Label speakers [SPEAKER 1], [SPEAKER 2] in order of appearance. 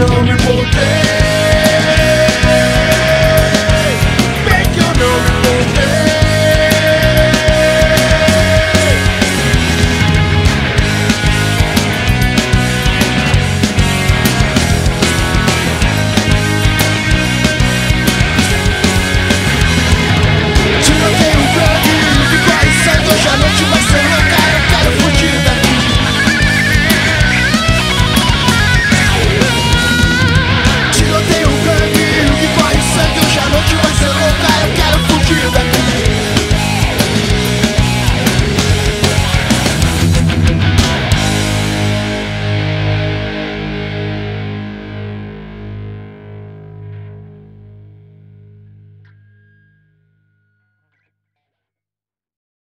[SPEAKER 1] no me importé